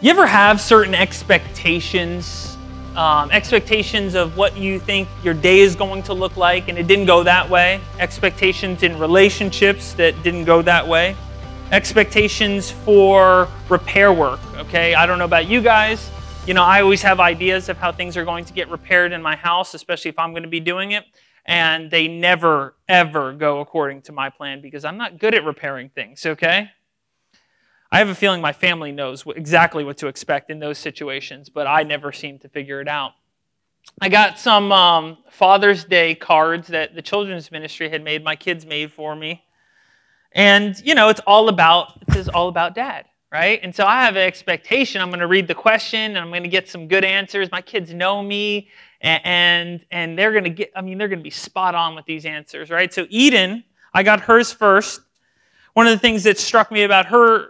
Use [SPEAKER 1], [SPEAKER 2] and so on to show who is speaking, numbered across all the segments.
[SPEAKER 1] You ever have certain expectations, um, expectations of what you think your day is going to look like, and it didn't go that way? Expectations in relationships that didn't go that way? Expectations for repair work, okay? I don't know about you guys. You know, I always have ideas of how things are going to get repaired in my house, especially if I'm going to be doing it. And they never, ever go according to my plan because I'm not good at repairing things, okay? I have a feeling my family knows exactly what to expect in those situations, but I never seem to figure it out. I got some um, Father's Day cards that the children's ministry had made, my kids made for me. And, you know, it's all about, it says all about dad, right? And so I have an expectation. I'm going to read the question and I'm going to get some good answers. My kids know me and, and, and they're going to get, I mean, they're going to be spot on with these answers, right? So Eden, I got hers first. One of the things that struck me about her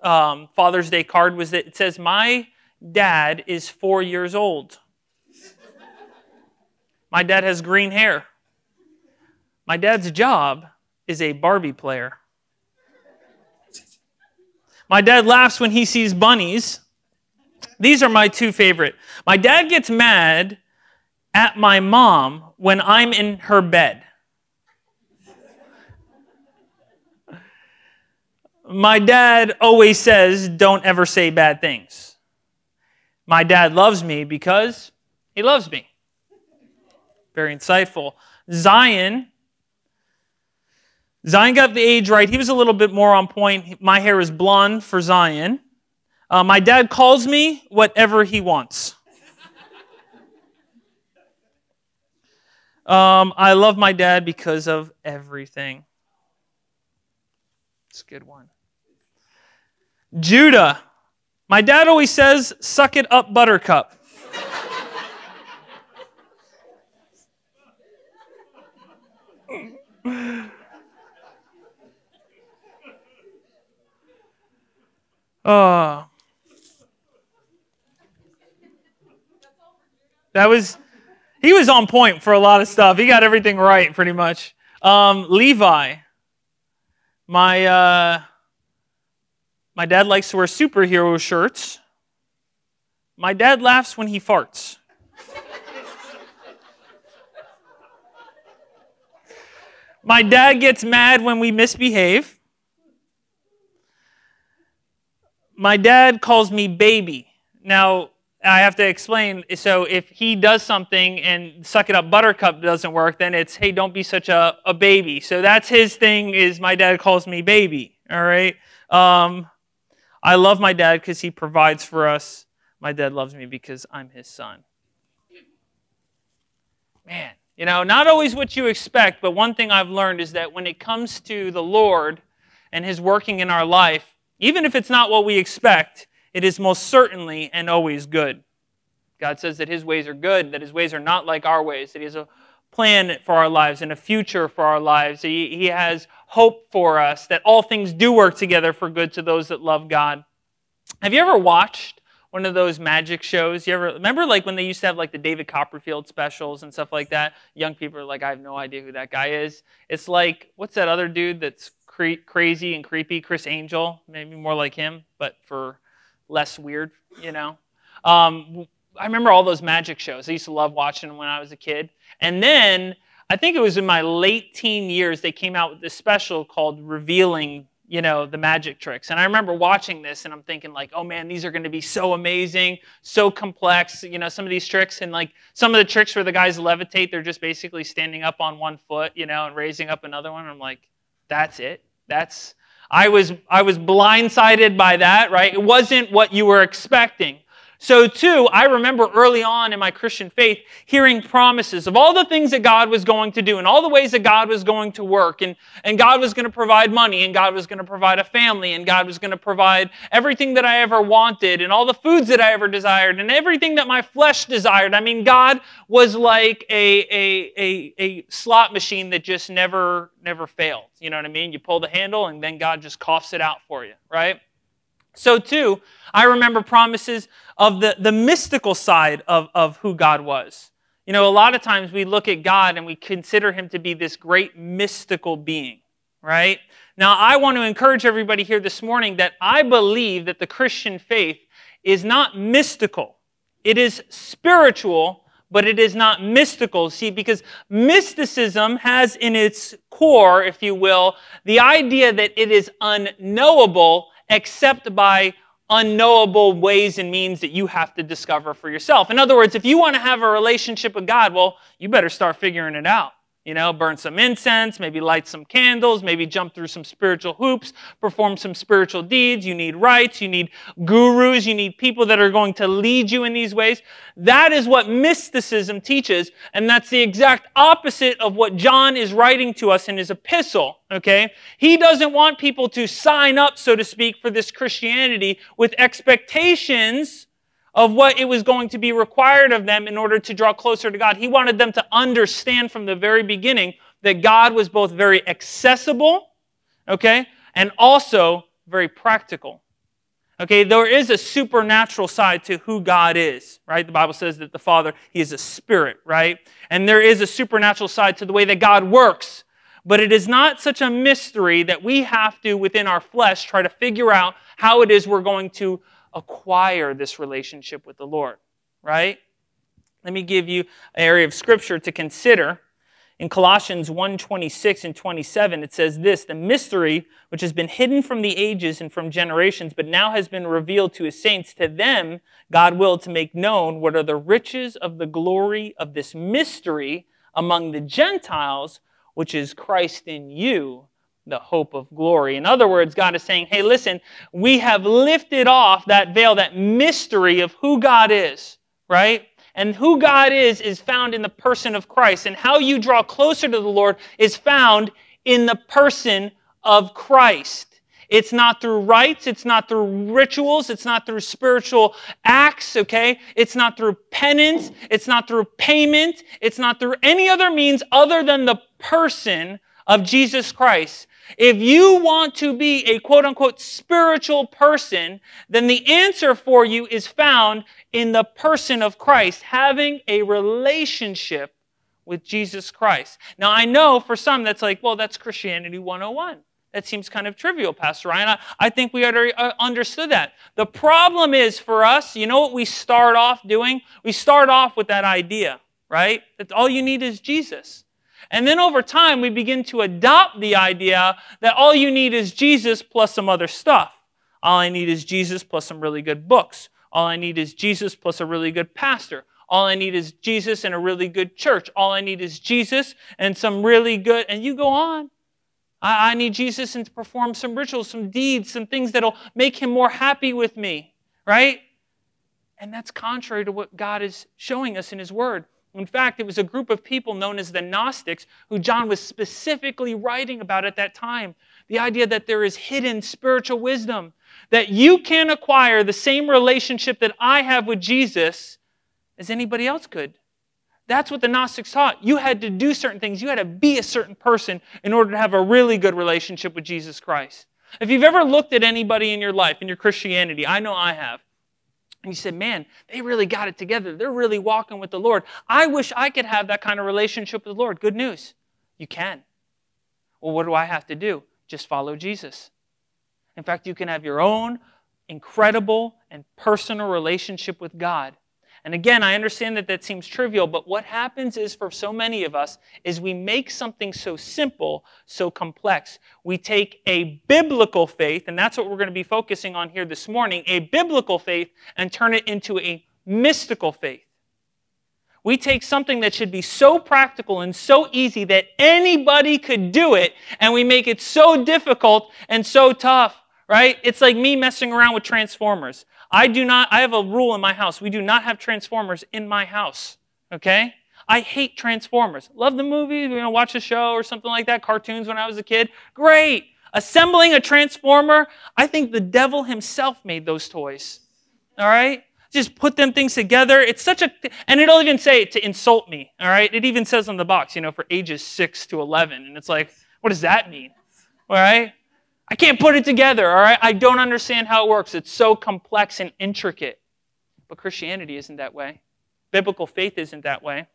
[SPEAKER 1] um, Father's Day card was that it says, My dad is four years old. My dad has green hair. My dad's job is a Barbie player. My dad laughs when he sees bunnies. These are my two favorite. My dad gets mad at my mom when I'm in her bed. My dad always says, don't ever say bad things. My dad loves me because he loves me. Very insightful. Zion. Zion got the age right. He was a little bit more on point. My hair is blonde for Zion. Uh, my dad calls me whatever he wants. Um, I love my dad because of everything. It's a good one. Judah. My dad always says, suck it up, buttercup. oh. That was, he was on point for a lot of stuff. He got everything right, pretty much. Um, Levi. My, uh, my dad likes to wear superhero shirts. My dad laughs when he farts. My dad gets mad when we misbehave. My dad calls me baby. Now, I have to explain. So, if he does something and suck it up buttercup doesn't work, then it's, hey, don't be such a, a baby. So, that's his thing is my dad calls me baby. All right? Um, I love my dad because he provides for us. My dad loves me because I'm his son. Man, you know, not always what you expect, but one thing I've learned is that when it comes to the Lord and his working in our life, even if it's not what we expect, it is most certainly and always good. God says that his ways are good, that his ways are not like our ways, that he has a plan for our lives and a future for our lives. He, he has hope for us that all things do work together for good to those that love God. Have you ever watched one of those magic shows? You ever remember like when they used to have like the David Copperfield specials and stuff like that? Young people are like, I have no idea who that guy is. It's like what's that other dude that's cre- crazy and creepy? Criss Angel, maybe more like him, but for less weird, you know. Um, I remember all those magic shows. I used to love watching them when I was a kid. And then I think it was in my late teen years they came out with this special called Revealing, you know, the magic tricks. And I remember watching this and I'm thinking like, "Oh man, these are going to be so amazing, so complex, you know, some of these tricks and like some of the tricks where the guys levitate, they're just basically standing up on one foot, you know, and raising up another one. I'm like, that's it. That's I was I was blindsided by that, right? It wasn't what you were expecting. So, too, I remember early on in my Christian faith hearing promises of all the things that God was going to do and all the ways that God was going to work. And, and God was going to provide money, and God was going to provide a family, and God was going to provide everything that I ever wanted, and all the foods that I ever desired, and everything that my flesh desired. I mean, God was like a, a, a, a slot machine that just never, never failed. You know what I mean? You pull the handle, and then God just coughs it out for you, right? So, too, I remember promises of the, the mystical side of, of who God was. You know, a lot of times we look at God and we consider him to be this great mystical being, right? Now, I want to encourage everybody here this morning that I believe that the Christian faith is not mystical. It is spiritual, but it is not mystical. See, because mysticism has in its core, if you will, the idea that it is unknowable except by unknowable ways and means that you have to discover for yourself. In other words, if you want to have a relationship with God, well, you better start figuring it out. You know, burn some incense, maybe light some candles, maybe jump through some spiritual hoops, perform some spiritual deeds. You need rites, you need gurus, you need people that are going to lead you in these ways. That is what mysticism teaches, and that's the exact opposite of what John is writing to us in his epistle, okay? He doesn't want people to sign up, so to speak, for this Christianity with expectations of what it was going to be required of them in order to draw closer to God. He wanted them to understand from the very beginning that God was both very accessible, okay, and also very practical. Okay, there is a supernatural side to who God is, right? The Bible says that the Father, He is a spirit, right? And there is a supernatural side to the way that God works. But it is not such a mystery that we have to, within our flesh, try to figure out how it is we're going to acquire this relationship with the Lord, right? Let me give you an area of scripture to consider. In Colossians 1:26 and 27 it says this, the mystery which has been hidden from the ages and from generations but now has been revealed to his saints to them God willed to make known what are the riches of the glory of this mystery among the Gentiles which is Christ in you the hope of glory. In other words, God is saying, hey, listen, we have lifted off that veil, that mystery of who God is, right? And who God is is found in the person of Christ. And how you draw closer to the Lord is found in the person of Christ. It's not through rites, it's not through rituals, it's not through spiritual acts, okay? It's not through penance, it's not through payment, it's not through any other means other than the person of Jesus Christ. If you want to be a quote unquote spiritual person, then the answer for you is found in the person of Christ, having a relationship with Jesus Christ. Now, I know for some that's like, well, that's Christianity 101. That seems kind of trivial, Pastor Ryan. I, I think we already uh, understood that. The problem is for us, you know what we start off doing? We start off with that idea, right? That all you need is Jesus. And then over time, we begin to adopt the idea that all you need is Jesus plus some other stuff. All I need is Jesus plus some really good books. All I need is Jesus plus a really good pastor. All I need is Jesus and a really good church. All I need is Jesus and some really good, and you go on. I, I need Jesus and to perform some rituals, some deeds, some things that'll make him more happy with me, right? And that's contrary to what God is showing us in his word. In fact, it was a group of people known as the Gnostics who John was specifically writing about at that time. The idea that there is hidden spiritual wisdom, that you can acquire the same relationship that I have with Jesus as anybody else could. That's what the Gnostics taught. You had to do certain things, you had to be a certain person in order to have a really good relationship with Jesus Christ. If you've ever looked at anybody in your life, in your Christianity, I know I have, and you said, man, they really got it together. They're really walking with the Lord. I wish I could have that kind of relationship with the Lord. Good news. You can. Well, what do I have to do? Just follow Jesus. In fact, you can have your own incredible and personal relationship with God and again, I understand that that seems trivial, but what happens is for so many of us is we make something so simple, so complex. We take a biblical faith, and that's what we're going to be focusing on here this morning, a biblical faith, and turn it into a mystical faith. We take something that should be so practical and so easy that anybody could do it, and we make it so difficult and so tough, right? It's like me messing around with Transformers. I do not, I have a rule in my house. We do not have Transformers in my house. Okay? I hate Transformers. Love the movie, you know, watch a show or something like that, cartoons when I was a kid. Great. Assembling a Transformer, I think the devil himself made those toys. All right? Just put them things together. It's such a, and it'll even say to insult me. All right? It even says on the box, you know, for ages 6 to 11. And it's like, what does that mean? All right? I can't put it together, all right? I don't understand how it works. It's so complex and intricate. But Christianity isn't that way. Biblical faith isn't that way.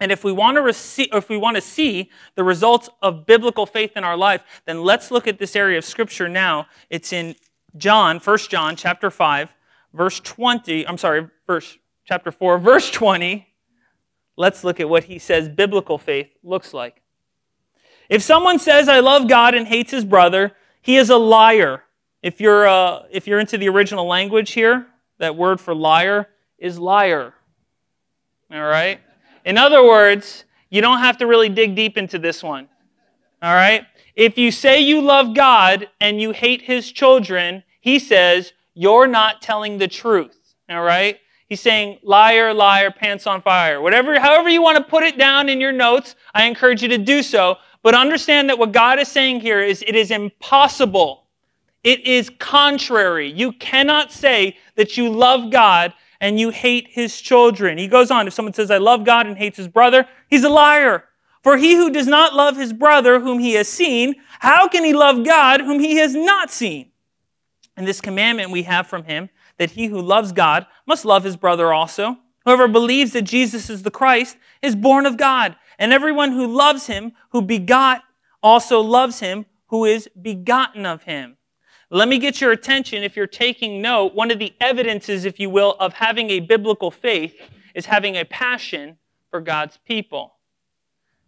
[SPEAKER 1] And if we want to receive, if we want to see the results of biblical faith in our life, then let's look at this area of scripture now. It's in John, 1 John chapter 5, verse 20. I'm sorry, verse chapter 4, verse 20. Let's look at what he says biblical faith looks like. If someone says, I love God and hates his brother, he is a liar. If you're, uh, if you're into the original language here, that word for liar is liar. All right? In other words, you don't have to really dig deep into this one. All right? If you say you love God and you hate his children, he says, you're not telling the truth. All right? He's saying, liar, liar, pants on fire. Whatever, however you want to put it down in your notes, I encourage you to do so. But understand that what God is saying here is it is impossible. It is contrary. You cannot say that you love God and you hate his children. He goes on, if someone says, I love God and hates his brother, he's a liar. For he who does not love his brother whom he has seen, how can he love God whom he has not seen? And this commandment we have from him that he who loves God must love his brother also. Whoever believes that Jesus is the Christ is born of God, and everyone who loves him, who begot, also loves him who is begotten of him. Let me get your attention if you're taking note. One of the evidences, if you will, of having a biblical faith is having a passion for God's people.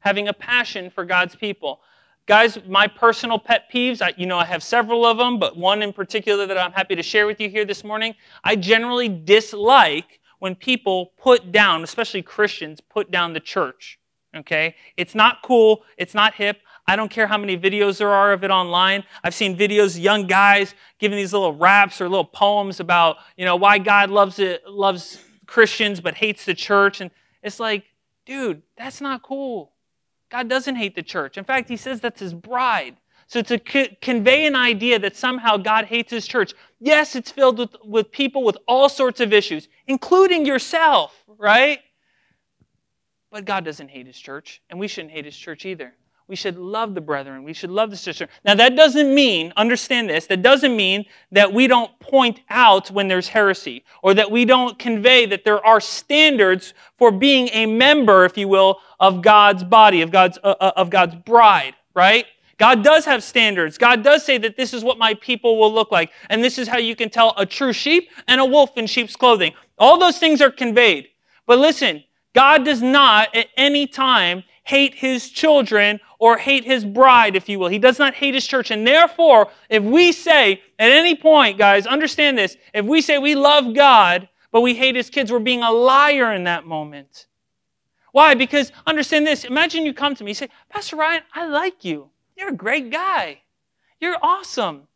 [SPEAKER 1] Having a passion for God's people. Guys, my personal pet peeves, I, you know, I have several of them, but one in particular that I'm happy to share with you here this morning. I generally dislike when people put down, especially Christians, put down the church. Okay? It's not cool. It's not hip. I don't care how many videos there are of it online. I've seen videos, young guys giving these little raps or little poems about, you know, why God loves it, loves Christians but hates the church. And it's like, dude, that's not cool. God doesn't hate the church. In fact, he says that's his bride. So to co- convey an idea that somehow God hates his church, yes, it's filled with, with people with all sorts of issues, including yourself, right? But God doesn't hate his church, and we shouldn't hate his church either. We should love the brethren. We should love the sister. Now, that doesn't mean, understand this, that doesn't mean that we don't point out when there's heresy or that we don't convey that there are standards for being a member, if you will, of God's body, of God's, uh, uh of God's bride, right? God does have standards. God does say that this is what my people will look like. And this is how you can tell a true sheep and a wolf in sheep's clothing. All those things are conveyed. But listen, God does not at any time hate his children or hate his bride, if you will. He does not hate his church. And therefore, if we say at any point, guys, understand this, if we say we love God, but we hate his kids, we're being a liar in that moment. Why? Because understand this. Imagine you come to me, you say, Pastor Ryan, I like you. You're a great guy. You're awesome.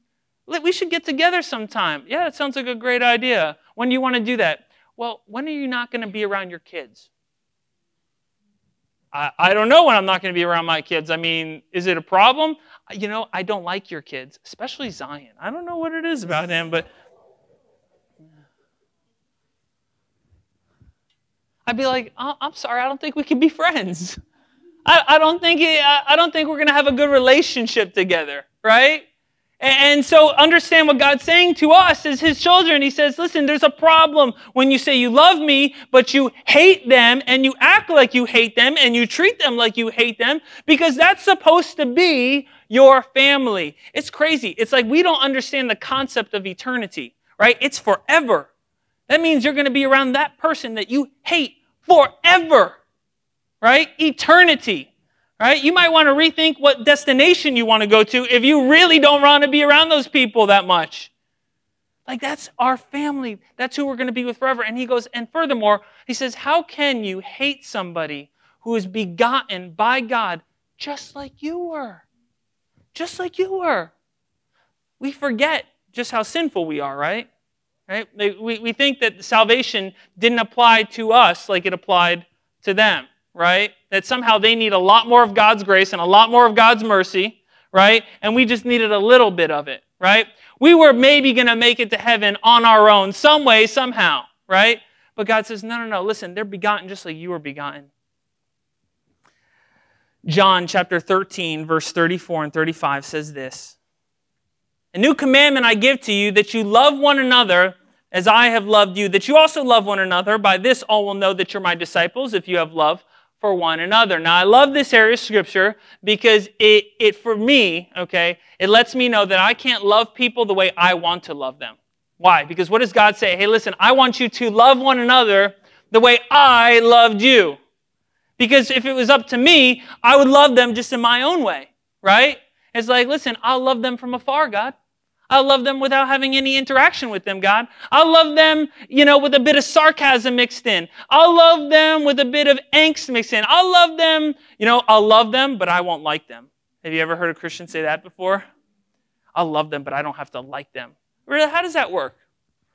[SPEAKER 1] We should get together sometime. Yeah, that sounds like a great idea. When do you want to do that? Well, when are you not going to be around your kids? I, I don't know when I'm not going to be around my kids. I mean, is it a problem? You know, I don't like your kids, especially Zion. I don't know what it is about him, but I'd be like, oh, I'm sorry, I don't think we can be friends. I, I don't think it, I don't think we're going to have a good relationship together, right? And so understand what God's saying to us as his children. He says, listen, there's a problem when you say you love me, but you hate them and you act like you hate them and you treat them like you hate them because that's supposed to be your family. It's crazy. It's like we don't understand the concept of eternity, right? It's forever. That means you're going to be around that person that you hate forever, right? Eternity right? You might want to rethink what destination you want to go to if you really don't want to be around those people that much. Like, that's our family. That's who we're going to be with forever. And he goes, and furthermore, he says, How can you hate somebody who is begotten by God just like you were? Just like you were. We forget just how sinful we are, right? Right? We, we think that salvation didn't apply to us like it applied to them right? That somehow they need a lot more of God's grace and a lot more of God's mercy, right? And we just needed a little bit of it, right? We were maybe going to make it to heaven on our own, some way, somehow, right? But God says, no, no, no, listen, they're begotten just like you were begotten. John chapter 13, verse 34 and 35 says this A new commandment I give to you that you love one another as I have loved you, that you also love one another. By this all will know that you're my disciples if you have love for one another. Now, I love this area of scripture because it, it, for me, okay, it lets me know that I can't love people the way I want to love them. Why? Because what does God say? Hey, listen, I want you to love one another the way I loved you. Because if it was up to me, I would love them just in my own way, right? It's like, listen, I'll love them from afar, God. I'll love them without having any interaction with them, God. I'll love them, you know, with a bit of sarcasm mixed in. I'll love them with a bit of angst mixed in. I'll love them, you know, I'll love them, but I won't like them. Have you ever heard a Christian say that before? I'll love them, but I don't have to like them. Really? How does that work?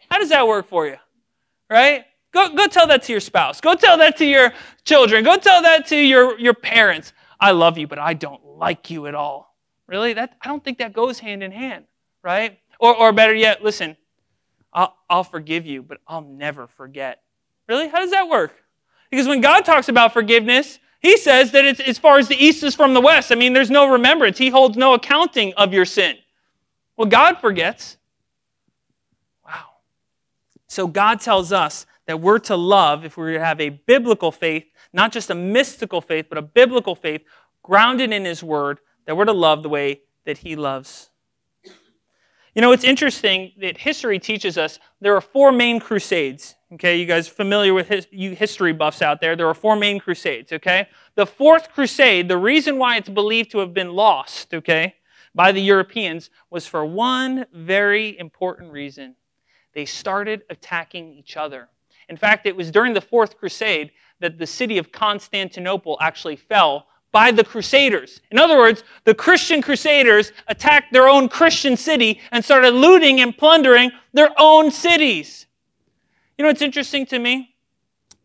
[SPEAKER 1] How does that work for you? Right? Go, go tell that to your spouse. Go tell that to your children. Go tell that to your, your parents. I love you, but I don't like you at all. Really? That, I don't think that goes hand in hand right? Or, or better yet, listen, I'll, I'll forgive you, but I'll never forget. Really? How does that work? Because when God talks about forgiveness, he says that it's as far as the east is from the west. I mean, there's no remembrance. He holds no accounting of your sin. Well, God forgets. Wow. So God tells us that we're to love if we're to have a biblical faith, not just a mystical faith, but a biblical faith grounded in His Word, that we're to love the way that He loves. You know, it's interesting that history teaches us there are four main crusades. Okay, you guys familiar with his, you history buffs out there? There are four main crusades. Okay, the fourth crusade, the reason why it's believed to have been lost, okay, by the Europeans was for one very important reason. They started attacking each other. In fact, it was during the fourth crusade that the city of Constantinople actually fell by the Crusaders. In other words, the Christian Crusaders attacked their own Christian city and started looting and plundering their own cities. You know what's interesting to me?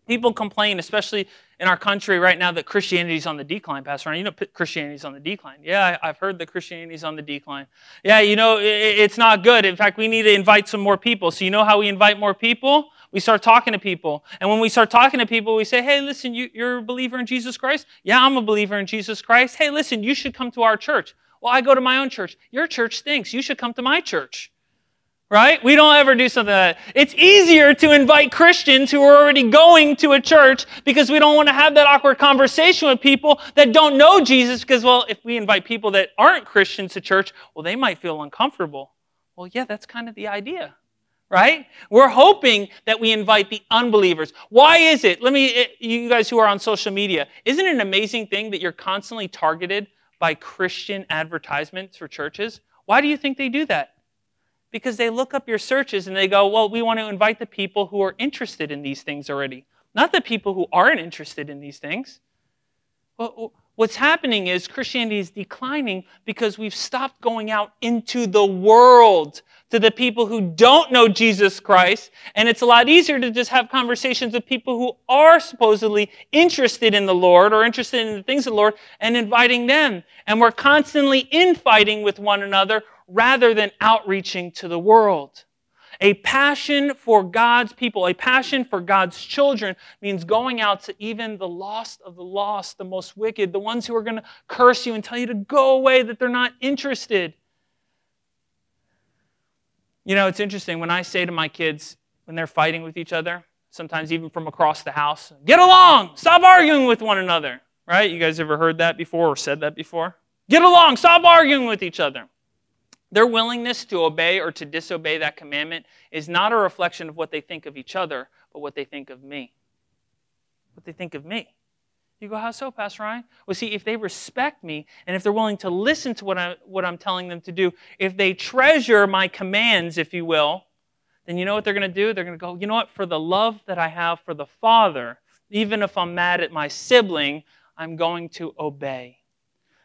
[SPEAKER 1] People complain, especially in our country right now, that Christianity is on the decline, Pastor Ryan. You know, Christianity is on the decline. Yeah, I've heard that Christianity is on the decline. Yeah, you know, it's not good. In fact, we need to invite some more people. So, you know how we invite more people? We start talking to people. And when we start talking to people, we say, hey, listen, you, are a believer in Jesus Christ? Yeah, I'm a believer in Jesus Christ. Hey, listen, you should come to our church. Well, I go to my own church. Your church stinks. You should come to my church. Right? We don't ever do something like that. It's easier to invite Christians who are already going to a church because we don't want to have that awkward conversation with people that don't know Jesus because, well, if we invite people that aren't Christians to church, well, they might feel uncomfortable. Well, yeah, that's kind of the idea right? We're hoping that we invite the unbelievers. Why is it? Let me, eh, you guys who are on social media, isn't it an amazing thing that you're constantly targeted by Christian advertisements for churches? Why do you think they do that? Because they look up your searches and they go, well, we want to invite the people who are interested in these things already, not the people who aren't interested in these things. Well, what's happening is Christianity is declining because we've stopped going out into the world to the people who don't know Jesus Christ. And it's a lot easier to just have conversations with people who are supposedly interested in the Lord or interested in the things of the Lord and inviting them. And we're constantly infighting with one another rather than outreaching to the world. A passion for God's people, a passion for God's children means going out to even the lost of the lost, the most wicked, the ones who are going to curse you and tell you to go away, that they're not interested. You know, it's interesting when I say to my kids when they're fighting with each other, sometimes even from across the house, get along, stop arguing with one another. Right? You guys ever heard that before or said that before? Get along, stop arguing with each other. Their willingness to obey or to disobey that commandment is not a reflection of what they think of each other, but what they think of me. What they think of me. You go, how so, Pastor Ryan? Well, see, if they respect me and if they're willing to listen to what, I, what I'm telling them to do, if they treasure my commands, if you will, then you know what they're going to do? They're going to go, you know what? For the love that I have for the Father, even if I'm mad at my sibling, I'm going to obey.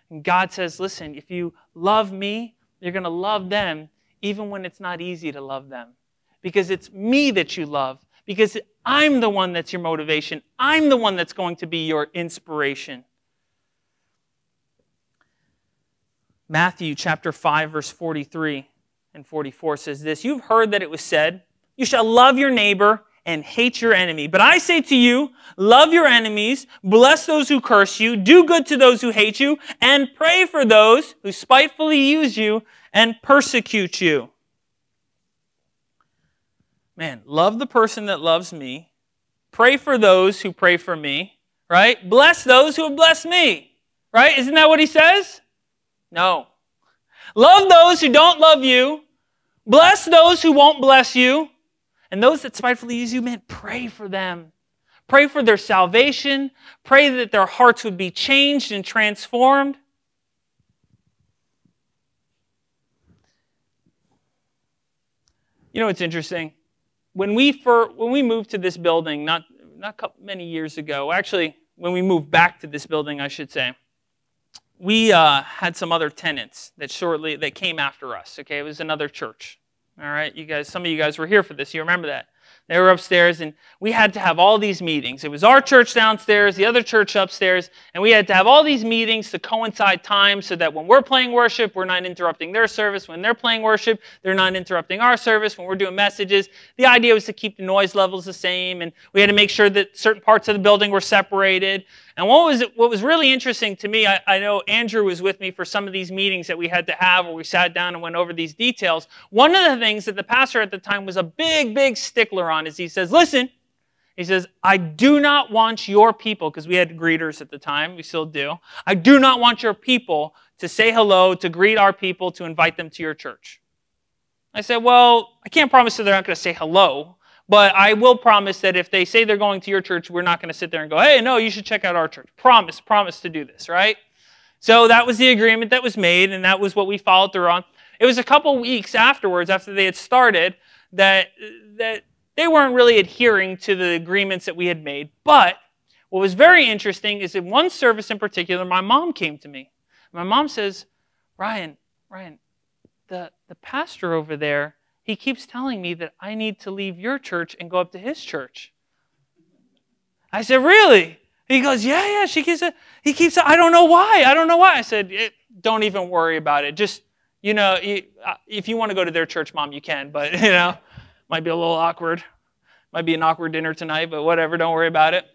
[SPEAKER 1] And God says, listen, if you love me, you're going to love them even when it's not easy to love them. Because it's me that you love, because I'm the one that's your motivation. I'm the one that's going to be your inspiration. Matthew chapter 5 verse 43 and 44 says this, You've heard that it was said, you shall love your neighbor and hate your enemy. But I say to you, love your enemies, bless those who curse you, do good to those who hate you, and pray for those who spitefully use you and persecute you. Man, love the person that loves me. Pray for those who pray for me. right? Bless those who have blessed me, right? Isn't that what he says? No. Love those who don't love you. Bless those who won't bless you. And those that spitefully use you, man, pray for them. Pray for their salvation. Pray that their hearts would be changed and transformed. You know, what's interesting. When we, for, when we moved to this building, not, not many years ago, actually, when we moved back to this building, I should say, we uh, had some other tenants that shortly that came after us. Okay, it was another church. All right, you guys, some of you guys were here for this. You remember that? They were upstairs, and we had to have all these meetings. It was our church downstairs, the other church upstairs, and we had to have all these meetings to coincide time so that when we're playing worship, we're not interrupting their service. When they're playing worship, they're not interrupting our service. When we're doing messages, the idea was to keep the noise levels the same, and we had to make sure that certain parts of the building were separated. And what was, what was really interesting to me, I, I, know Andrew was with me for some of these meetings that we had to have where we sat down and went over these details. One of the things that the pastor at the time was a big, big stickler on is he says, listen, he says, I do not want your people, because we had greeters at the time, we still do. I do not want your people to say hello, to greet our people, to invite them to your church. I said, well, I can't promise that they're not going to say hello, but I will promise that if they say they're going to your church, we're not going to sit there and go, hey, no, you should check out our church. Promise, promise to do this, right? So that was the agreement that was made, and that was what we followed through on. It was a couple weeks afterwards, after they had started, that, that they weren't really adhering to the agreements that we had made. But what was very interesting is in one service in particular, my mom came to me. My mom says, Ryan, Ryan, the, the pastor over there he keeps telling me that I need to leave your church and go up to his church. I said, Really? He goes, Yeah, yeah. She keeps, he keeps, I don't know why. I don't know why. I said, Don't even worry about it. Just, you know, uh, if you want to go to their church, mom, you can, but, you know, might be a little awkward. Might be an awkward dinner tonight, but whatever. Don't worry about it.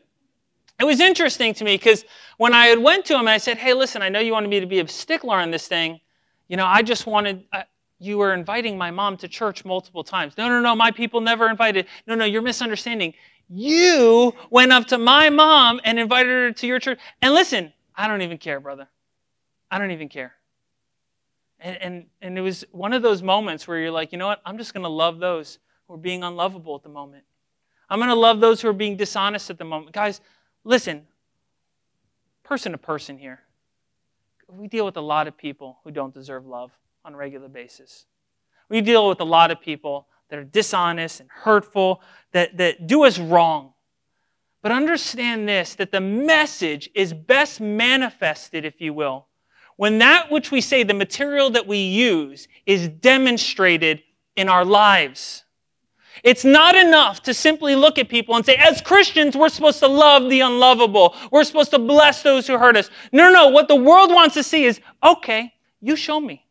[SPEAKER 1] It was interesting to me because when I had went to him and I said, Hey, listen, I know you wanted me to be a stickler on this thing. You know, I just wanted, you were inviting my mom to church multiple times. No, no, no, my people never invited. No, no, you're misunderstanding. You went up to my mom and invited her to your church. And listen, I don't even care, brother. I don't even care. And, and, and it was one of those moments where you're like, you know what? I'm just going to love those who are being unlovable at the moment. I'm going to love those who are being dishonest at the moment. Guys, listen, person to person here. We deal with a lot of people who don't deserve love on a regular basis. We deal with a lot of people that are dishonest and hurtful, that, that do us wrong. But understand this that the message is best manifested, if you will, when that which we say, the material that we use, is demonstrated in our lives. It's not enough to simply look at people and say, as Christians, we're supposed to love the unlovable. We're supposed to bless those who hurt us. No, no, what the world wants to see is, okay, you show me.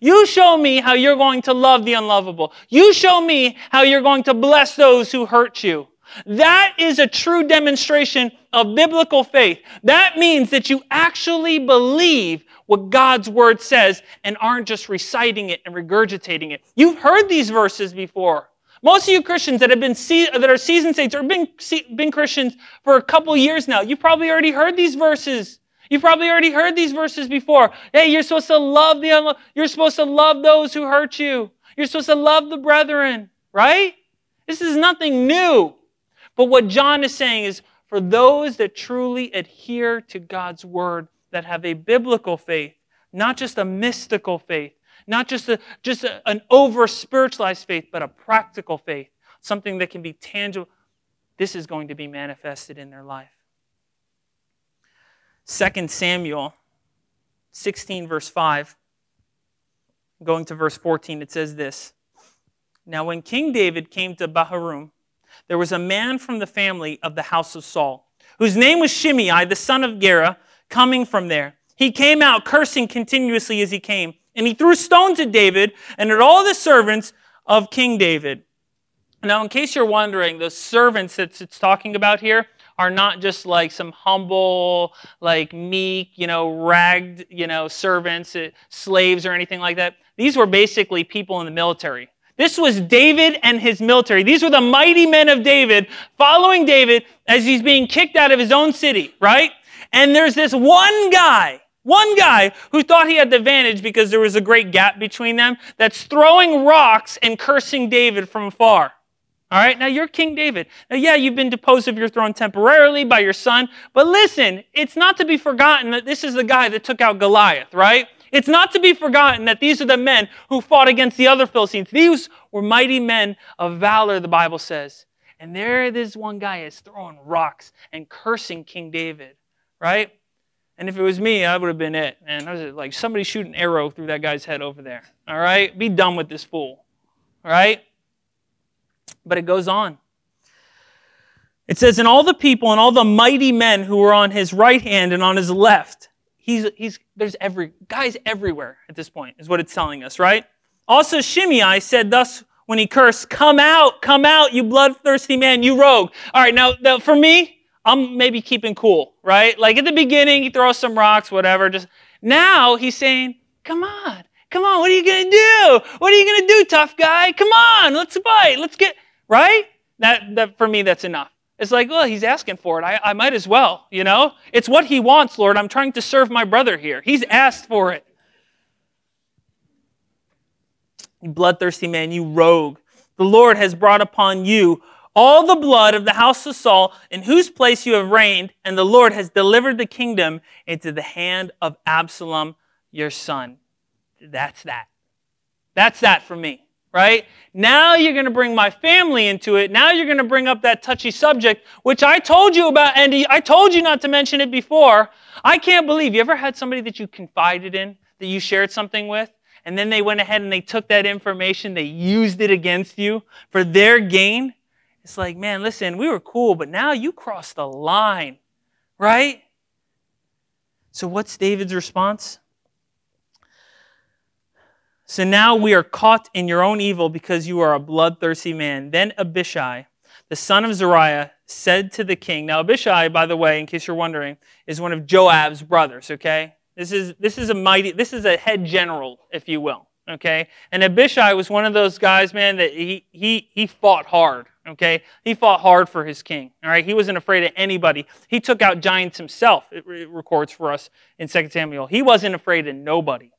[SPEAKER 1] You show me how you're going to love the unlovable. You show me how you're going to bless those who hurt you. That is a true demonstration of biblical faith. That means that you actually believe what God's word says and aren't just reciting it and regurgitating it. You've heard these verses before. Most of you Christians that have been that are seasoned saints or been, been Christians for a couple years now, you've probably already heard these verses. You've probably already heard these verses before. Hey, you're supposed to love the you're supposed to love those who hurt you. You're supposed to love the brethren, right? This is nothing new. But what John is saying is for those that truly adhere to God's word, that have a biblical faith, not just a mystical faith, not just, a, just a, an over spiritualized faith, but a practical faith, something that can be tangible. This is going to be manifested in their life. 2 Samuel 16, verse 5. Going to verse 14, it says this Now, when King David came to Bahurim, there was a man from the family of the house of Saul, whose name was Shimei, the son of Gera, coming from there. He came out cursing continuously as he came, and he threw stones at David and at all the servants of King David. Now, in case you're wondering, the servants that it's talking about here are not just like some humble, like meek, you know, ragged, you know, servants, uh, slaves, or anything like that. These were basically people in the military. This was David and his military. These were the mighty men of David following David as he's being kicked out of his own city, right? And there's this one guy, one guy who thought he had the advantage because there was a great gap between them that's throwing rocks and cursing David from afar. All right, now you're King David. Now, yeah, you've been deposed of your throne temporarily by your son, but listen, it's not to be forgotten that this is the guy that took out Goliath, right? It's not to be forgotten that these are the men who fought against the other Philistines. These were mighty men of valor, the Bible says. And there this one guy is throwing rocks and cursing King David, right? And if it was me, I would have been it. And I was like, somebody shoot an arrow through that guy's head over there. All right? Be done with this fool. All right? But it goes on. It says, And all the people and all the mighty men who were on his right hand and on his left, he's, he's, there's every, guys everywhere at this point, is what it's telling us, right? Also, Shimei said thus when he cursed, Come out, come out, you bloodthirsty man, you rogue. All right, now, now for me, I'm maybe keeping cool, right? Like at the beginning, he throws some rocks, whatever. Just now he's saying, Come on, come on, what are you gonna do? What are you gonna do, tough guy? Come on, let's fight. Let's get right? That that for me, that's enough. It's like, well, he's asking for it. I, I might as well, you know? It's what he wants, Lord. I'm trying to serve my brother here. He's asked for it. You bloodthirsty man, you rogue. The Lord has brought upon you all the blood of the house of Saul, in whose place you have reigned, and the Lord has delivered the kingdom into the hand of Absalom, your son. That's that. That's that for me right? Now you're going to bring my family into it. Now you're going to bring up that touchy subject, which I told you about, Andy. I told you not to mention it before. I can't believe you ever had somebody that you confided in, that you shared something with, and then they went ahead and they took that information, they used it against you for their gain. It's like, man, listen, we were cool, but now you crossed the line, right? So what's David's response? So now we are caught in your own evil because you are a bloodthirsty man. Then Abishai, the son of Zeruiah, said to the king. Now, Abishai, by the way, in case you're wondering, is one of Joab's brothers, okay? This is, this is a mighty, this is a head general, if you will, okay? And Abishai was one of those guys, man, that he, he, he fought hard, okay? He fought hard for his king, all right? He wasn't afraid of anybody. He took out giants himself, it, it records for us in 2 Samuel. He wasn't afraid of nobody,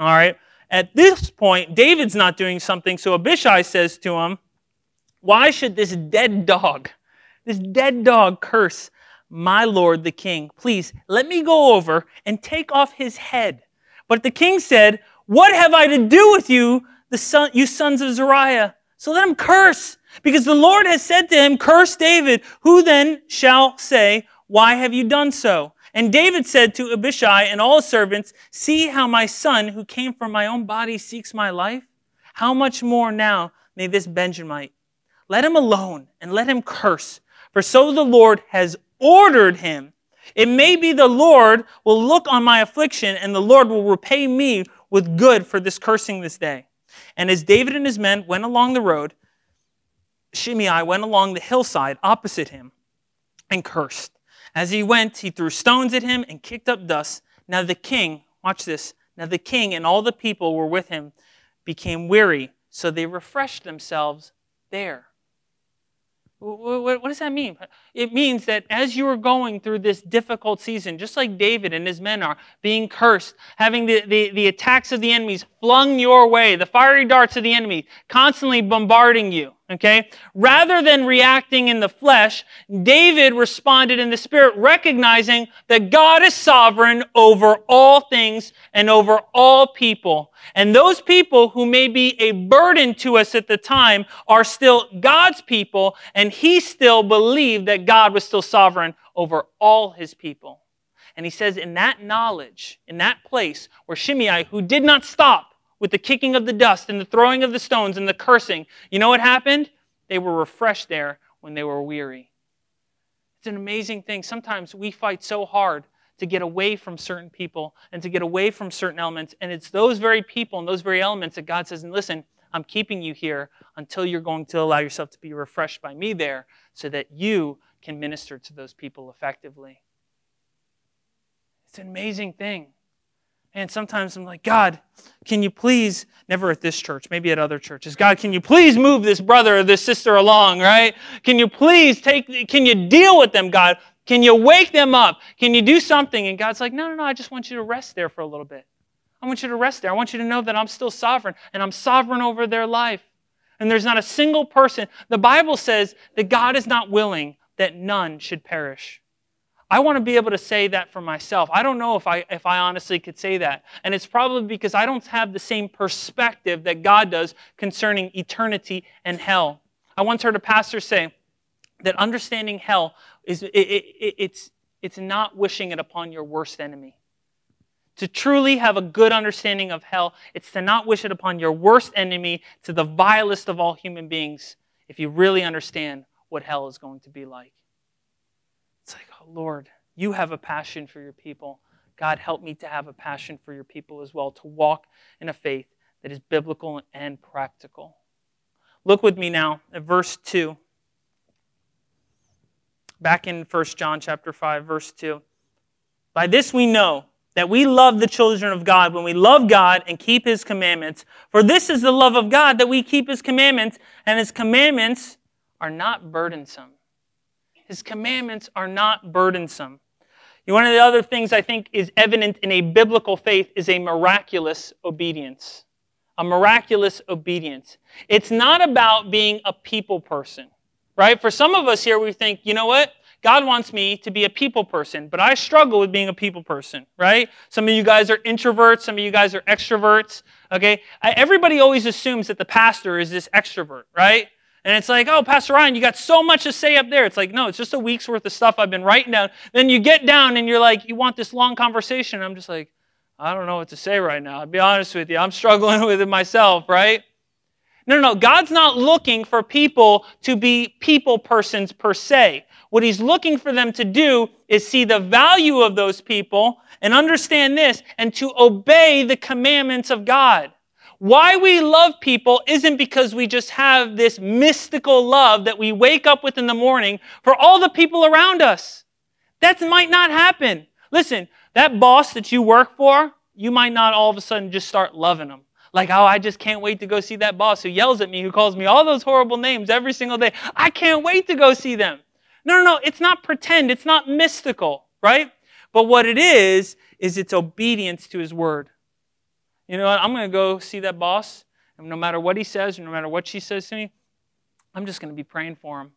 [SPEAKER 1] all right? At this point, David's not doing something, so Abishai says to him, Why should this dead dog, this dead dog curse my lord the king? Please let me go over and take off his head. But the king said, What have I to do with you, the son, you sons of Zeruiah? So let him curse, because the Lord has said to him, Curse David. Who then shall say, Why have you done so? And David said to Abishai and all his servants, See how my son, who came from my own body, seeks my life? How much more now may this Benjamite? Let him alone and let him curse, for so the Lord has ordered him. It may be the Lord will look on my affliction, and the Lord will repay me with good for this cursing this day. And as David and his men went along the road, Shimei went along the hillside opposite him and cursed. As he went, he threw stones at him and kicked up dust. Now the king, watch this, now the king and all the people were with him became weary, so they refreshed themselves there. What, does that mean? It means that as you are going through this difficult season, just like David and his men are being cursed, having the, the, the attacks of the enemies flung your way, the fiery darts of the enemy constantly bombarding you, Okay? Rather than reacting in the flesh, David responded in the spirit, recognizing that God is sovereign over all things and over all people. And those people who may be a burden to us at the time are still God's people, and he still believed that God was still sovereign over all his people. And he says, in that knowledge, in that place where Shimei, who did not stop, with the kicking of the dust and the throwing of the stones and the cursing, you know what happened? They were refreshed there when they were weary. It's an amazing thing. Sometimes we fight so hard to get away from certain people and to get away from certain elements. And it's those very people and those very elements that God says, and listen, I'm keeping you here until you're going to allow yourself to be refreshed by me there so that you can minister to those people effectively. It's an amazing thing. And sometimes I'm like, God, can you please, never at this church, maybe at other churches, God, can you please move this brother or this sister along, right? Can you please take, can you deal with them, God? Can you wake them up? Can you do something? And God's like, no, no, no, I just want you to rest there for a little bit. I want you to rest there. I want you to know that I'm still sovereign and I'm sovereign over their life. And there's not a single person. The Bible says that God is not willing that none should perish. I want to be able to say that for myself. I don't know if I, if I honestly could say that. And it's probably because I don't have the same perspective that God does concerning eternity and hell. I once heard a pastor say that understanding hell is it, it, it's, it's not wishing it upon your worst enemy. To truly have a good understanding of hell, it's to not wish it upon your worst enemy, to the vilest of all human beings, if you really understand what hell is going to be like. Lord, you have a passion for your people. God, help me to have a passion for your people as well, to walk in a faith that is biblical and practical. Look with me now at verse 2. Back in 1 John chapter 5, verse 2. By this we know that we love the children of God when we love God and keep his commandments. For this is the love of God that we keep his commandments, and his commandments are not burdensome. His commandments are not burdensome. One of the other things I think is evident in a biblical faith is a miraculous obedience. A miraculous obedience. It's not about being a people person, right? For some of us here, we think, you know what? God wants me to be a people person, but I struggle with being a people person, right? Some of you guys are introverts, some of you guys are extroverts, okay? Everybody always assumes that the pastor is this extrovert, right? And it's like, oh, Pastor Ryan, you got so much to say up there. It's like, no, it's just a week's worth of stuff I've been writing down. Then you get down and you're like, you want this long conversation. I'm just like, I don't know what to say right now. I'll be honest with you. I'm struggling with it myself, right? No, no, no. God's not looking for people to be people persons per se. What he's looking for them to do is see the value of those people and understand this and to obey the commandments of God. Why we love people isn't because we just have this mystical love that we wake up with in the morning for all the people around us. That might not happen. Listen, that boss that you work for, you might not all of a sudden just start loving them. Like, oh, I just can't wait to go see that boss who yells at me, who calls me all those horrible names every single day. I can't wait to go see them. No, no, no. It's not pretend. It's not mystical, right? But what it is, is it's obedience to his word. You know what? I'm going to go see that boss, and no matter what he says, no matter what she says to me, I'm just going to be praying for him.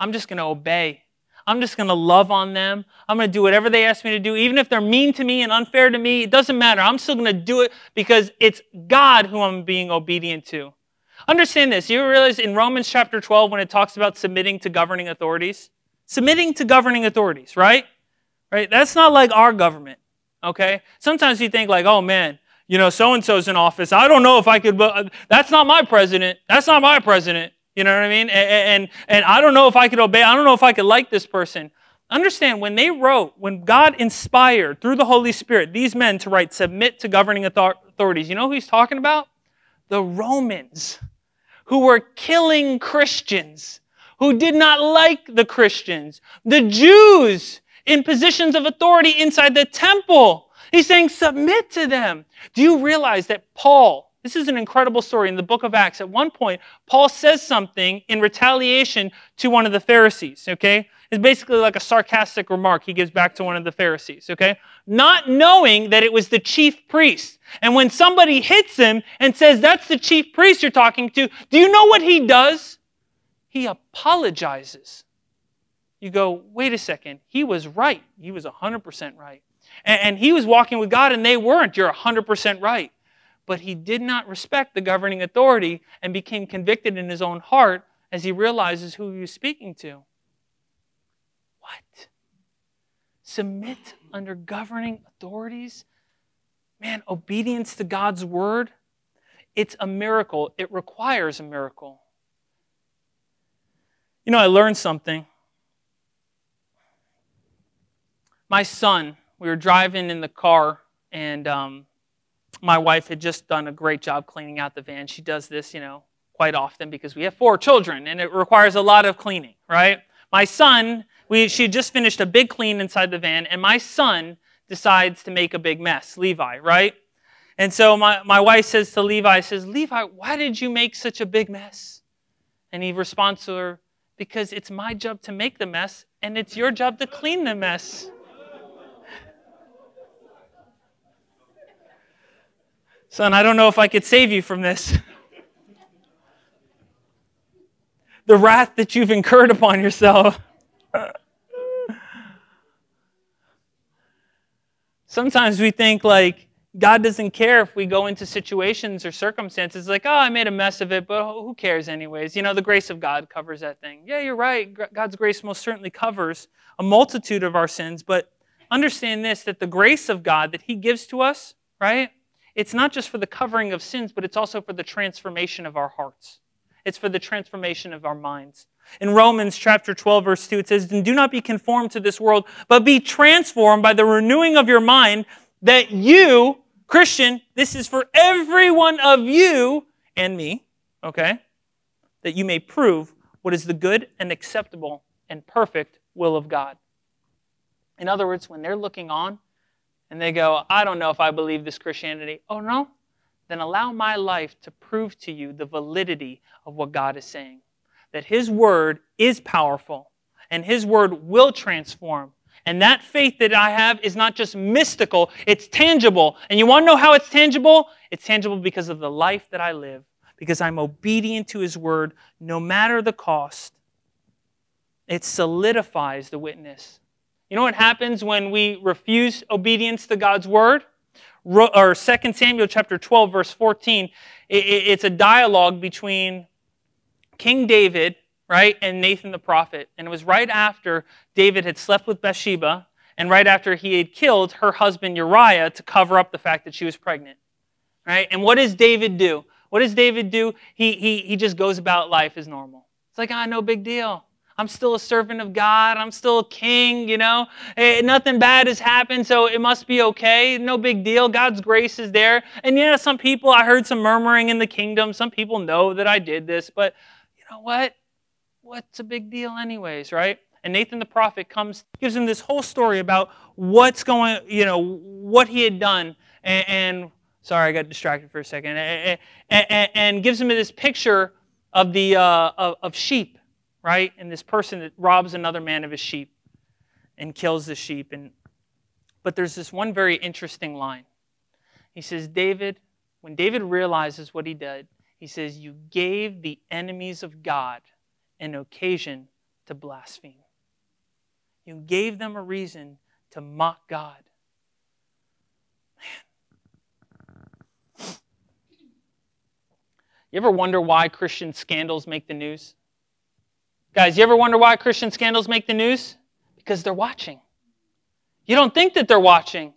[SPEAKER 1] I'm just going to obey. I'm just going to love on them. I'm going to do whatever they ask me to do. Even if they're mean to me and unfair to me, it doesn't matter. I'm still going to do it because it's God who I'm being obedient to. Understand this. You realize in Romans chapter 12, when it talks about submitting to governing authorities, submitting to governing authorities, right? Right? That's not like our government, okay? Sometimes you think like, oh man, you know, so and so's in office. I don't know if I could. Uh, that's not my president. That's not my president. You know what I mean? And, and and I don't know if I could obey. I don't know if I could like this person. Understand when they wrote, when God inspired through the Holy Spirit these men to write, submit to governing authorities. You know who he's talking about? The Romans, who were killing Christians who did not like the Christians, the Jews in positions of authority inside the temple. He's saying, submit to them. Do you realize that Paul, this is an incredible story in the book of Acts. At one point, Paul says something in retaliation to one of the Pharisees, okay? It's basically like a sarcastic remark he gives back to one of the Pharisees, okay? Not knowing that it was the chief priest. And when somebody hits him and says, That's the chief priest you're talking to, do you know what he does? He apologizes. You go, wait a second. He was right. He was 100% right. And, and he was walking with God and they weren't. You're 100% right. But he did not respect the governing authority and became convicted in his own heart as he realizes who he was speaking to. What? Submit under governing authorities? Man, obedience to God's word, it's a miracle. It requires a miracle. You know, I learned something. My son, we were driving in the car, and um, my wife had just done a great job cleaning out the van. She does this, you know, quite often because we have four children, and it requires a lot of cleaning, right? My son, we, she just finished a big clean inside the van, and my son decides to make a big mess, Levi, right? And so my, my wife says to Levi, says, Levi, why did you make such a big mess? And he responds to her, because it's my job to make the mess and it's your job to clean the mess. Son, I don't know if I could save you from this. the wrath that you've incurred upon yourself. Sometimes we think like God doesn't care if we go into situations or circumstances like, oh, I made a mess of it, but who cares anyways? You know, the grace of God covers that thing. Yeah, you're right. God's grace most certainly covers a multitude of our sins, but understand this that the grace of God that He gives to us, right? It's not just for the covering of sins, but it's also for the transformation of our hearts. It's for the transformation of our minds. In Romans chapter 12, verse 2, it says, And do not be conformed to this world, but be transformed by the renewing of your mind, that you, Christian, this is for every one of you and me, okay? That you may prove what is the good and acceptable and perfect will of God. In other words, when they're looking on and they go, I don't know if I believe this Christianity. Oh, no? Then allow my life to prove to you the validity of what God is saying. That His Word is powerful and His Word will transform. And that faith that I have is not just mystical, it's tangible. And you want to know how it's tangible? It's tangible because of the life that I live, because I'm obedient to His Word no matter the cost. It solidifies the witness. You know what happens when we refuse obedience to God's Word? or 2 Samuel chapter 12, verse 14, it's a dialogue between King David, right, and Nathan the prophet. And it was right after David had slept with Bathsheba and right after he had killed her husband Uriah to cover up the fact that she was pregnant. Right? And what does David do? What does David do? He, he, he just goes about life as normal. It's like, ah, no big deal. I'm still a servant of God. I'm still a king, you know. Hey, eh, nothing bad has happened, so it must be okay. No big deal. God's grace is there. And yeah, some people, I heard some murmuring in the kingdom. Some people know that I did this, but you know what? What's a big deal, anyways, right? And Nathan the prophet comes, gives him this whole story about what's going, you know, what he had done. And, and sorry, I got distracted for a second. And, and, and gives him this picture of the uh, of, of sheep right? And this person that robs another man of his sheep and kills the sheep. And but there's this one very interesting line. He says, David, when David realizes what he did, he says, You gave the enemies of God an occasion to blaspheme. You gave them a reason to mock God. Man. You ever wonder why Christian scandals make the news? Guys, you ever wonder why Christian scandals make the news? Because they're watching. You don't think that they're watching,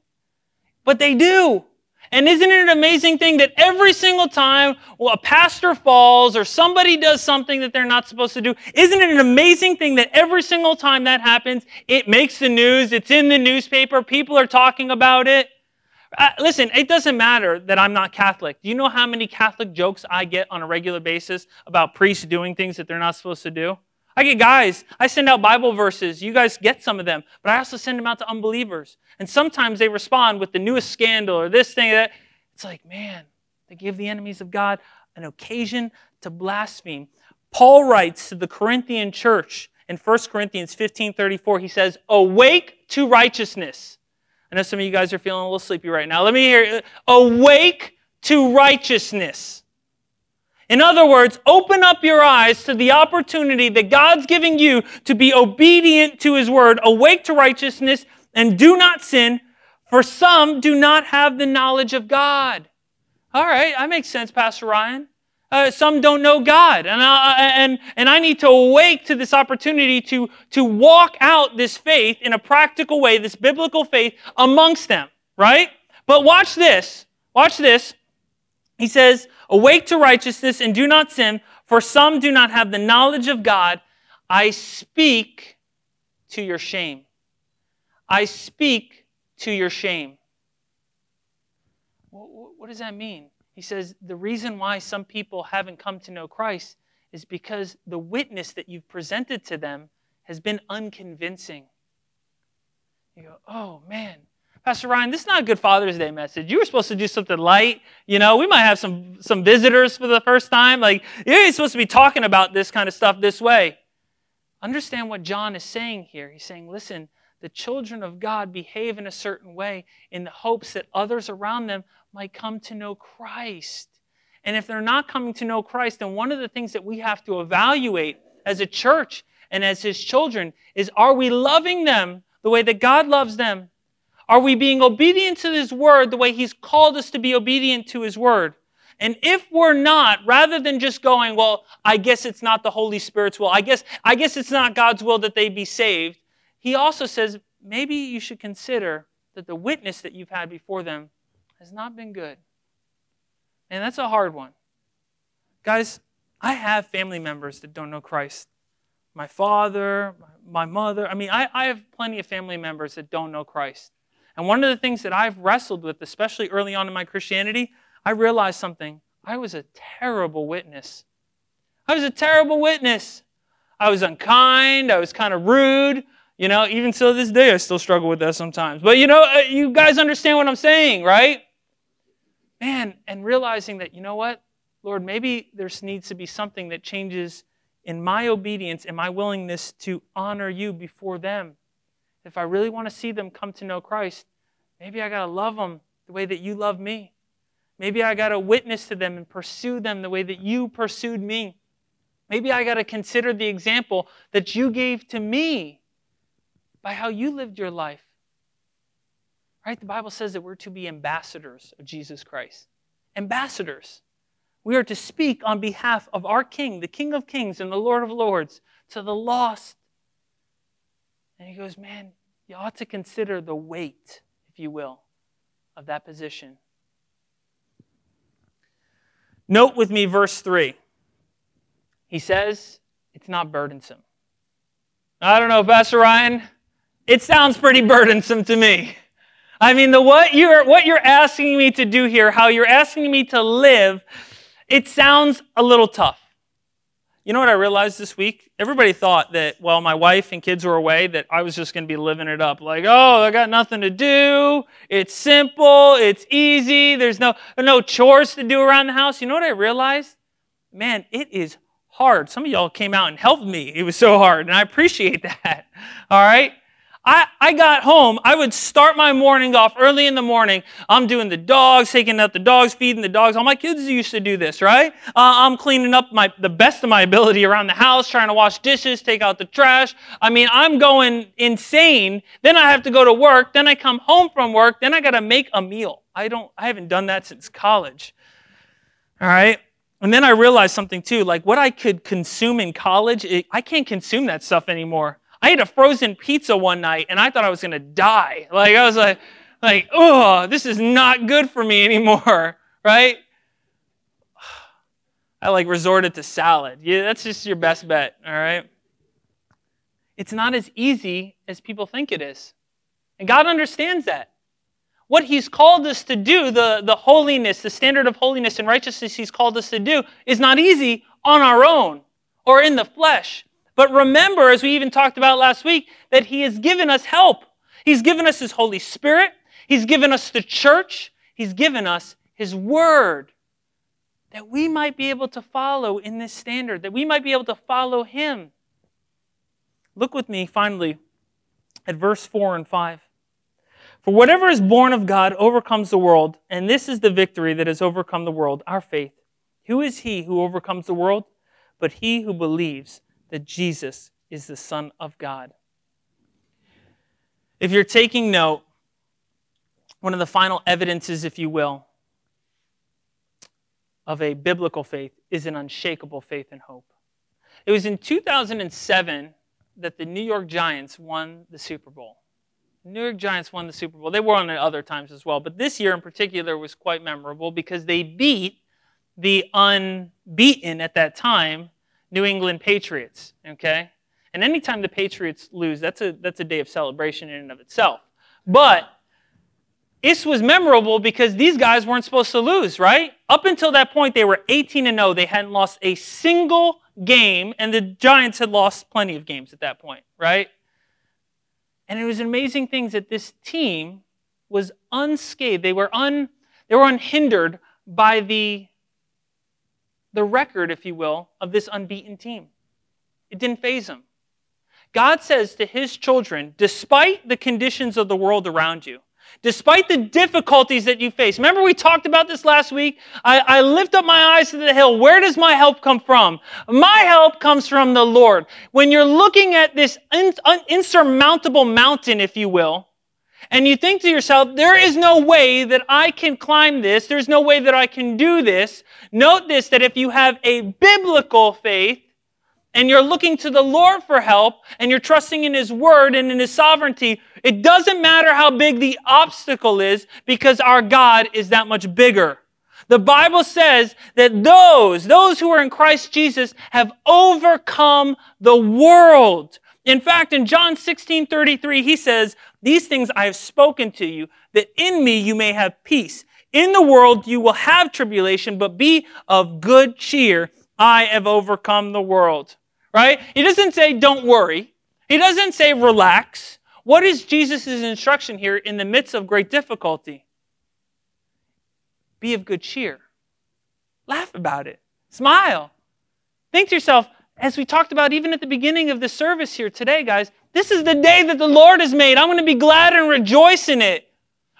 [SPEAKER 1] but they do. And isn't it an amazing thing that every single time a pastor falls or somebody does something that they're not supposed to do, isn't it an amazing thing that every single time that happens, it makes the news, it's in the newspaper, people are talking about it? Uh, listen, it doesn't matter that I'm not Catholic. Do you know how many Catholic jokes I get on a regular basis about priests doing things that they're not supposed to do? I get guys, I send out Bible verses. You guys get some of them, but I also send them out to unbelievers. And sometimes they respond with the newest scandal or this thing, or that. It's like, man, they give the enemies of God an occasion to blaspheme. Paul writes to the Corinthian church in 1 Corinthians 15 34, he says, Awake to righteousness. I know some of you guys are feeling a little sleepy right now. Let me hear Awake to righteousness. In other words, open up your eyes to the opportunity that God's giving you to be obedient to His word, awake to righteousness, and do not sin, for some do not have the knowledge of God. All right, that makes sense, Pastor Ryan. Uh, some don't know God. And I, and, and I need to awake to this opportunity to, to walk out this faith in a practical way, this biblical faith amongst them, right? But watch this. Watch this. He says, Awake to righteousness and do not sin, for some do not have the knowledge of God. I speak to your shame. I speak to your shame. What does that mean? He says the reason why some people haven't come to know Christ is because the witness that you've presented to them has been unconvincing. You go, oh man, Pastor Ryan, this is not a good Father's Day message. You were supposed to do something light. You know, we might have some, some visitors for the first time. Like, you're supposed to be talking about this kind of stuff this way. Understand what John is saying here. He's saying, listen, the children of God behave in a certain way in the hopes that others around them might come to know Christ. And if they're not coming to know Christ, then one of the things that we have to evaluate as a church and as His children is are we loving them the way that God loves them? Are we being obedient to His word the way He's called us to be obedient to His word? And if we're not, rather than just going, well, I guess it's not the Holy Spirit's will, I guess, I guess it's not God's will that they be saved, he also says, maybe you should consider that the witness that you've had before them has not been good. And that's a hard one. Guys, I have family members that don't know Christ. My father, my mother. I mean, I, I have plenty of family members that don't know Christ. And one of the things that I've wrestled with, especially early on in my Christianity, I realized something. I was a terrible witness. I was a terrible witness. I was unkind. I was kind of rude. You know, even till this day, I still struggle with that sometimes. But you know, uh, you guys understand what I'm saying, right? Man, and realizing that, you know what, Lord, maybe there needs to be something that changes in my obedience and my willingness to honor you before them if I really want to see them come to know Christ, maybe I got to love them the way that you love me. Maybe I got to witness to them and pursue them the way that you pursued me. Maybe I got to consider the example that you gave to me by how you lived your life. Right? The Bible says that we're to be ambassadors of Jesus Christ. Ambassadors. We are to speak on behalf of our King, the King of Kings and the Lord of Lords, to the lost. And he goes, Man, you ought to consider the weight, if you will, of that position. Note with me verse 3. He says, It's not burdensome. I don't know, Pastor Ryan, it sounds pretty burdensome to me. I mean, the what you're what you're asking me to do here, how you're asking me to live, it sounds a little tough. You know what I realized this week? Everybody thought that while my wife and kids were away, that I was just going to be living it up. Like, oh, I got nothing to do. It's simple. It's easy. There's no, no chores to do around the house. You know what I realized? Man, it is hard. Some of y'all came out and helped me. It was so hard, and I appreciate that. All right? I, I got home, I would start my morning off early in the morning. I'm doing the dogs, taking out the dogs, feeding the dogs. All my kids used to do this, right? Uh, I'm cleaning up my, the best of my ability around the house, trying to wash dishes, take out the trash. I mean, I'm going insane. Then I have to go to work. Then I come home from work. Then I got to make a meal. I don't, I haven't done that since college. All right? And then I realized something too, like what I could consume in college, it, I can't consume that stuff anymore. I ate a frozen pizza one night and I thought I was going to die. Like, I was like, like, oh, this is not good for me anymore, right? I like resorted to salad. Yeah, that's just your best bet, all right? It's not as easy as people think it is. And God understands that. What He's called us to do, the, the holiness, the standard of holiness and righteousness He's called us to do, is not easy on our own or in the flesh. But remember, as we even talked about last week, that He has given us help. He's given us His Holy Spirit, He's given us the church, He's given us His Word. That we might be able to follow in this standard, that we might be able to follow Him. Look with me finally at verse 4 and 5. For whatever is born of God overcomes the world, and this is the victory that has overcome the world, our faith. Who is he who overcomes the world? But he who believes that Jesus is the Son of God. If you're taking note, one of the final evidences, if you will, of a biblical faith is an unshakable faith and hope. It was in 2007 that the New York Giants won the Super Bowl. New York Giants won the Super Bowl. They won it other times as well, but this year in particular was quite memorable because they beat the unbeaten at that time New England Patriots, okay? And anytime the Patriots lose, that's a, that's a day of celebration in and of itself. But this was memorable because these guys weren't supposed to lose, right? Up until that point, they were 18 and 0. They hadn't lost a single game, and the Giants had lost plenty of games at that point, right? And it was amazing things that this team was unscathed. They were, un, they were unhindered by the, the record, if you will, of this unbeaten team. It didn't faze them. God says to his children, despite the conditions of the world around you, despite the difficulties that you face. Remember, we talked about this last week? I, I, lift up my eyes to the hill. Where does my help come from? My help comes from the Lord. When you're looking at this un, insurmountable mountain, if you will, and you think to yourself, there is no way that I can climb this, there's no way that I can do this, note this that if you have a biblical faith, and you're looking to the Lord for help and you're trusting in His Word and in His sovereignty, it doesn't matter how big the obstacle is because our God is that much bigger. The Bible says that those, those who are in Christ Jesus have overcome the world. In fact, in John 16, 33, he says, These things I have spoken to you, that in me you may have peace. In the world you will have tribulation, but be of good cheer. I have overcome the world right? He doesn't say, don't worry. He doesn't say, relax. What is Jesus' instruction here in the midst of great difficulty? Be of good cheer. Laugh about it. Smile. Think to yourself, as we talked about even at the beginning of the service here today, guys, this is the day that the Lord has made. I'm going to be glad and rejoice in it.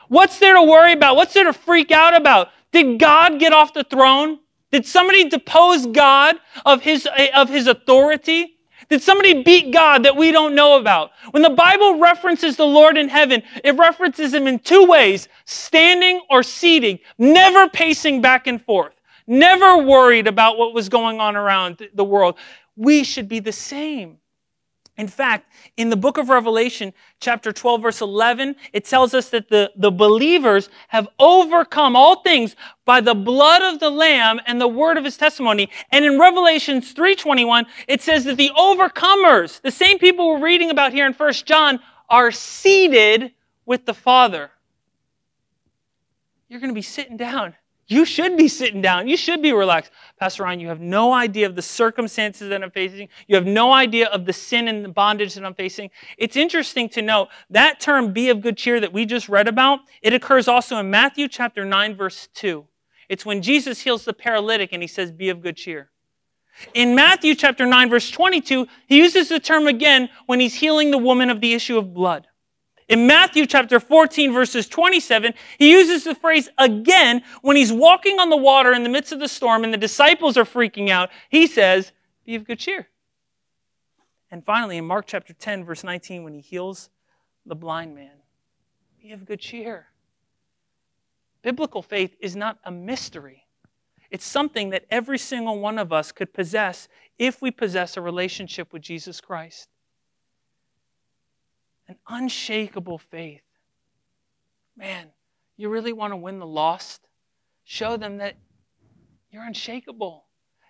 [SPEAKER 1] What's there to worry about? What's there to freak out about? Did God get off the throne? Did somebody depose God of his, of his authority? Did somebody beat God that we don't know about? When the Bible references the Lord in heaven, it references him in two ways standing or seating, never pacing back and forth, never worried about what was going on around the world. We should be the same. In fact, in the book of Revelation, chapter 12, verse 11, it tells us that the, the believers have overcome all things by the blood of the Lamb and the word of his testimony. And in Revelations 3.21, it says that the overcomers, the same people we're reading about here in 1 John, are seated with the Father. You're going to be sitting down you should be sitting down. You should be relaxed. Pastor Ryan, you have no idea of the circumstances that I'm facing. You have no idea of the sin and the bondage that I'm facing. It's interesting to note that term, be of good cheer, that we just read about, it occurs also in Matthew chapter 9, verse 2. It's when Jesus heals the paralytic and he says, be of good cheer. In Matthew chapter 9, verse 22, he uses the term again when he's healing the woman of the issue of blood. In Matthew chapter 14, verses 27, he uses the phrase again when he's walking on the water in the midst of the storm and the disciples are freaking out. He says, Be of good cheer. And finally, in Mark chapter 10, verse 19, when he heals the blind man, be of good cheer. Biblical faith is not a mystery. It's something that every single one of us could possess if we possess a relationship with Jesus Christ an unshakable faith. Man, you really want to win the lost? Show them that you're unshakable.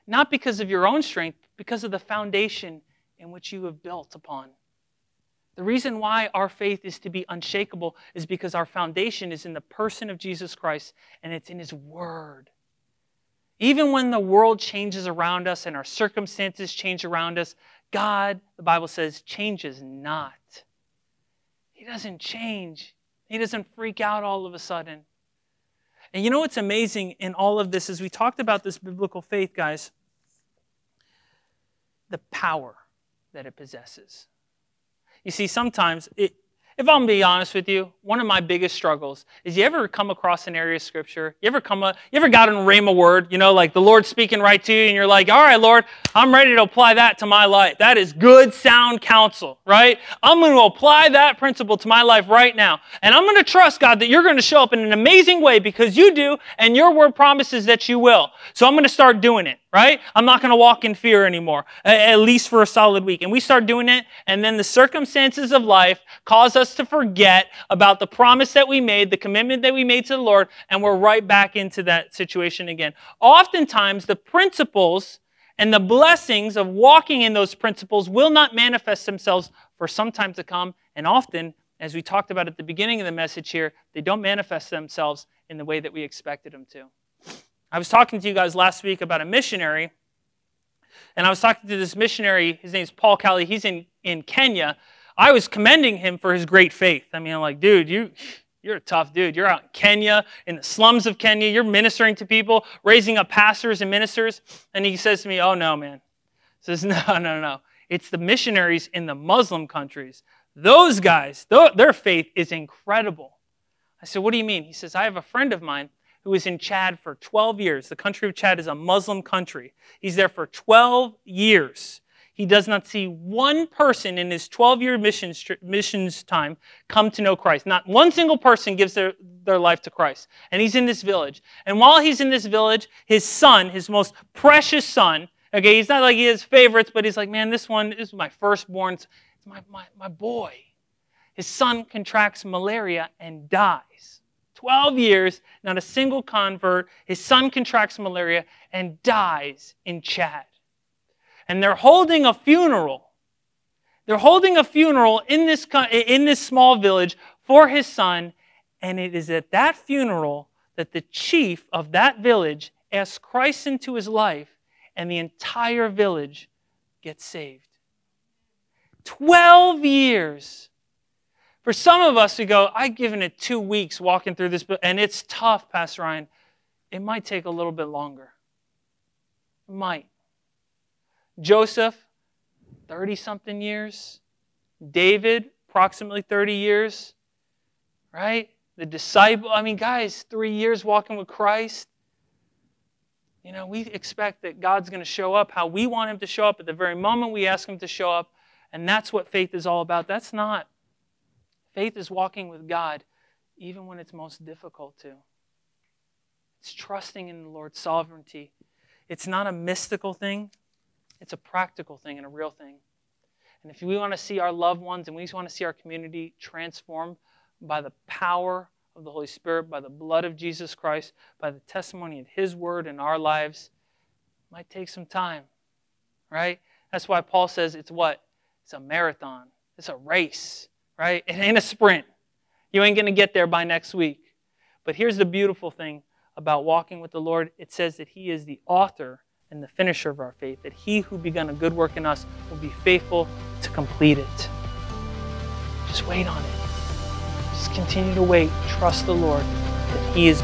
[SPEAKER 1] Not because of your own strength, because of the foundation in which you have built upon. The reason why our faith is to be unshakable is because our foundation is in the person of Jesus Christ and it's in His Word. Even when the world changes around us and our circumstances change around us, God, the Bible says, changes not. He doesn't change. He doesn't freak out all of a sudden. And you know what's amazing in all of this is we talked about this biblical faith, guys, the power that it possesses. You see, sometimes it, if I'm be honest with you, one of my biggest struggles is you ever come across an area of scripture? You ever come, a, you ever got a rhema word? You know, like the Lord speaking right to you, and you're like, "All right, Lord, I'm ready to apply that to my life. That is good, sound counsel, right? I'm going to apply that principle to my life right now, and I'm going to trust God that you're going to show up in an amazing way because you do, and your word promises that you will. So I'm going to start doing it." Right? I'm not going to walk in fear anymore, at least for a solid week. And we start doing it, and then the circumstances of life cause us to forget about the promise that we made, the commitment that we made to the Lord, and we're right back into that situation again. Oftentimes, the principles and the blessings of walking in those principles will not manifest themselves for some time to come, and often, as we talked about at the beginning of the message here, they don't manifest themselves in the way that we expected them to. I was talking to you guys last week about a missionary, and I was talking to this missionary. His name's Paul Kelly. He's in, in Kenya. I was commending him for his great faith. I mean, I'm like, dude, you you're a tough dude. You're out in Kenya, in the slums of Kenya. You're ministering to people, raising up pastors and ministers. And he says to me, Oh, no, man. He says, No, no, no. It's the missionaries in the Muslim countries. Those guys, their faith is incredible. I said, What do you mean? He says, I have a friend of mine who was in Chad for 12 years. The country of Chad is a Muslim country. He's there for 12 years he does not see one person in his 12 year missions, missions time come to know Christ. Not one single person gives their, their life to Christ. And he's in this village. And while he's in this village, his son, his most precious son, okay, he's not like he has favorites, but he's like, man, this one this is my firstborn. It's my, my, my boy. His son contracts malaria and dies. 12 years, not a single convert. His son contracts malaria and dies in Chad and they're holding a funeral. They're holding a funeral in this, in this small village for his son, and it is at that funeral that the chief of that village asks Christ into his life, and the entire village gets saved. 12 years. For some of us to go, I've given it two weeks walking through this, and it's tough, Pastor Ryan. It might take a little bit longer. It might. Joseph, 30 something years. David, approximately 30 years. Right? The disciple, I mean, guys, three years walking with Christ. You know, we expect that God's going to show up how we want Him to show up at the very moment we ask Him to show up. And that's what faith is all about. That's not. Faith is walking with God even when it's most difficult to. It's trusting in the Lord's sovereignty. It's not a mystical thing, it's a practical thing and a real thing. And if we want to see our loved ones and we want to see our community transformed by the power of the Holy Spirit, by the blood of Jesus Christ, by the testimony of His word in our lives, it might take some time, right? That's why Paul says it's what? It's a marathon, it's a race, right? It ain't a sprint. You ain't going to get there by next week. But here's the beautiful thing about walking with the Lord it says that He is the author and the finisher of our faith, that he who begun a good work in us will be faithful to complete it. Just wait on it. Just continue to wait. Trust the Lord that he is